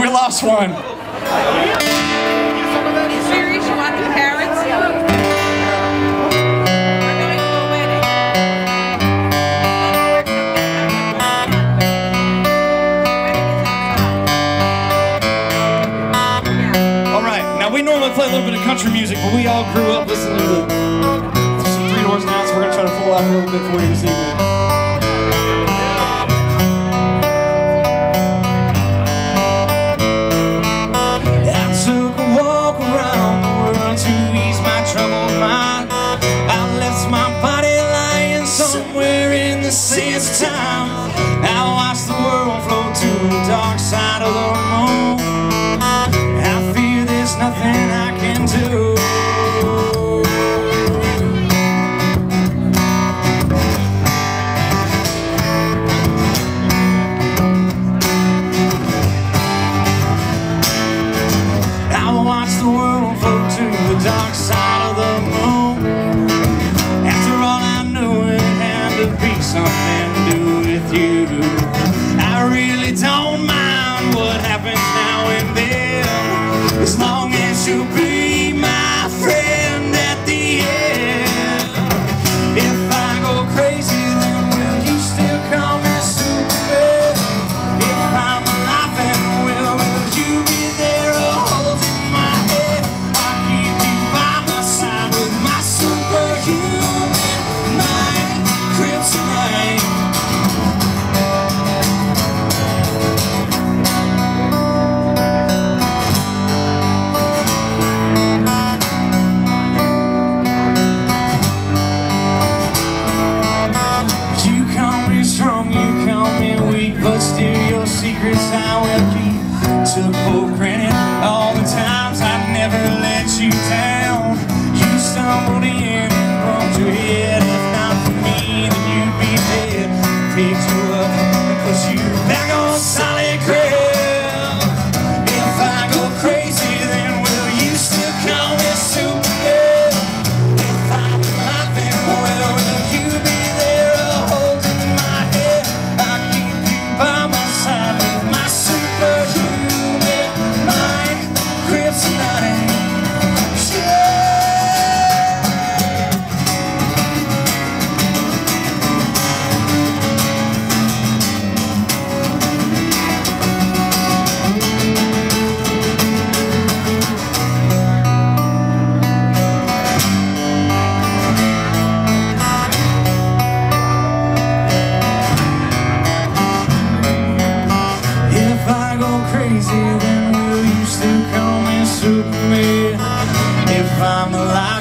we lost one. All right. Now we normally play a little bit of country music, but we all grew up listening to some Three Doors Down, so we're gonna try to pull out a little bit for you this evening. this is time. I watch the world flow to the dark side of the moon. I fear there's nothing I can do. I watch the world flow to the dark side of the something to do with you. I really don't mind what happens now and then, as long as you. took if I'm alive.